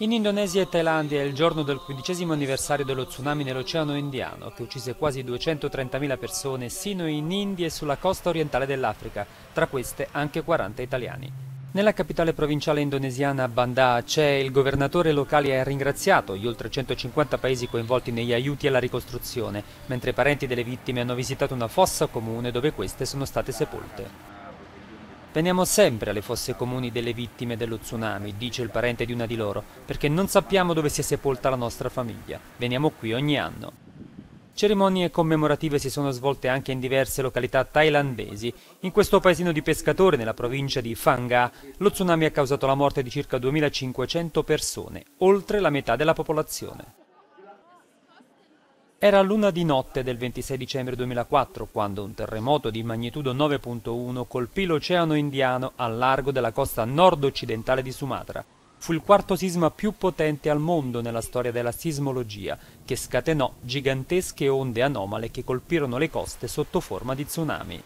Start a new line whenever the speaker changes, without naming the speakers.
In Indonesia e Thailandia è il giorno del quindicesimo anniversario dello tsunami nell'Oceano Indiano, che uccise quasi 230.000 persone sino in India e sulla costa orientale dell'Africa, tra queste anche 40 italiani. Nella capitale provinciale indonesiana Banda Aceh il governatore locale ha ringraziato gli oltre 150 paesi coinvolti negli aiuti alla ricostruzione, mentre i parenti delle vittime hanno visitato una fossa comune dove queste sono state sepolte. Veniamo sempre alle fosse comuni delle vittime dello tsunami, dice il parente di una di loro, perché non sappiamo dove sia sepolta la nostra famiglia. Veniamo qui ogni anno. Cerimonie commemorative si sono svolte anche in diverse località thailandesi. In questo paesino di pescatori nella provincia di Phang lo tsunami ha causato la morte di circa 2500 persone, oltre la metà della popolazione. Era luna di notte del 26 dicembre 2004 quando un terremoto di magnitudo 9.1 colpì l'Oceano Indiano al largo della costa nord-occidentale di Sumatra. Fu il quarto sisma più potente al mondo nella storia della sismologia, che scatenò gigantesche onde anomale che colpirono le coste sotto forma di tsunami.